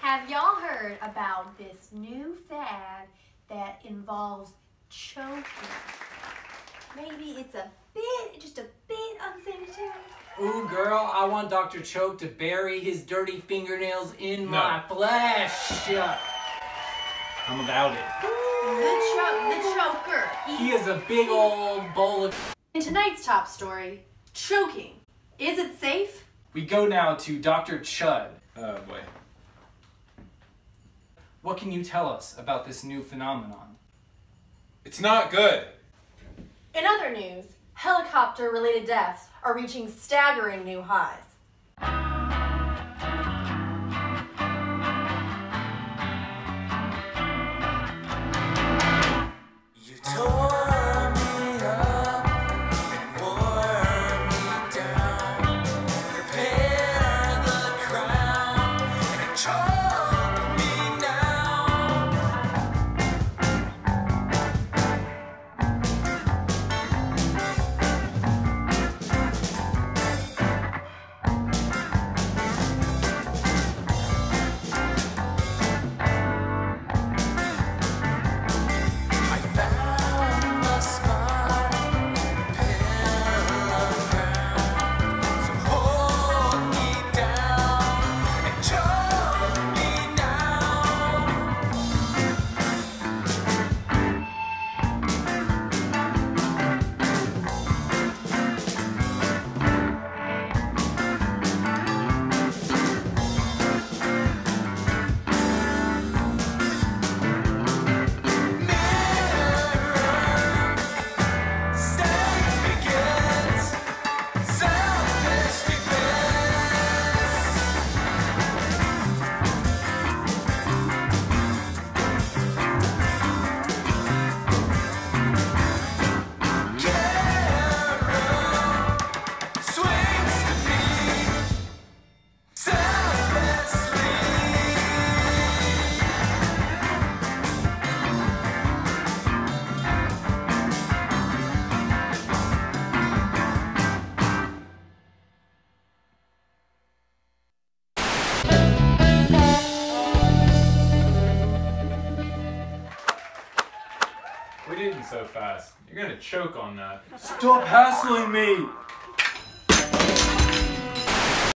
Have y'all heard about this new fad that involves choking? Maybe it's a bit, just a bit unsanitary. Ooh, girl, I want Dr. Choke to bury his dirty fingernails in No. my flesh. I'm about it. The choke, the choker. He is a big old bowl of. In tonight's top story, choking. Is it safe? We go now to Dr. Chud. Oh boy. What can you tell us about this new phenomenon? It's not good. In other news, helicopter related deaths are reaching staggering new highs. So fast. You're gonna choke on that. Stop hassling me!